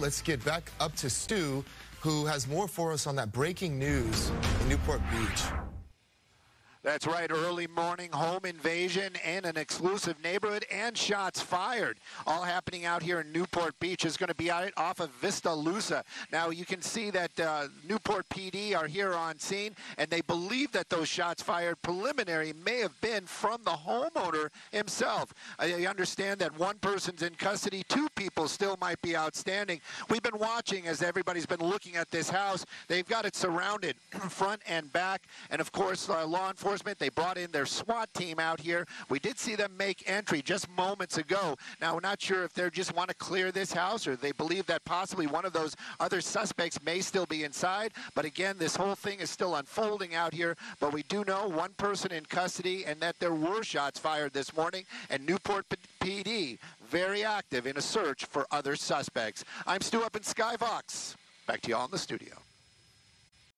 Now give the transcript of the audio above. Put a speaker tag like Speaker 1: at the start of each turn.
Speaker 1: Let's get back up to Stu, who has more for us on that breaking news in Newport Beach.
Speaker 2: That's right, early morning home invasion in an exclusive neighborhood and shots fired. All happening out here in Newport Beach is going to be out off of Vista Lusa. Now you can see that uh, Newport PD are here on scene and they believe that those shots fired preliminary may have been from the homeowner himself. I understand that one person's in custody, two people still might be outstanding. We've been watching as everybody's been looking at this house. They've got it surrounded front and back and of course uh, law enforcement enforcement. They brought in their SWAT team out here. We did see them make entry just moments ago. Now, we're not sure if they just want to clear this house or they believe that possibly one of those other suspects may still be inside. But again, this whole thing is still unfolding out here. But we do know one person in custody and that there were shots fired this morning. And Newport PD very active in a search for other suspects. I'm Stu up in SkyFOX. Back to you all in the studio.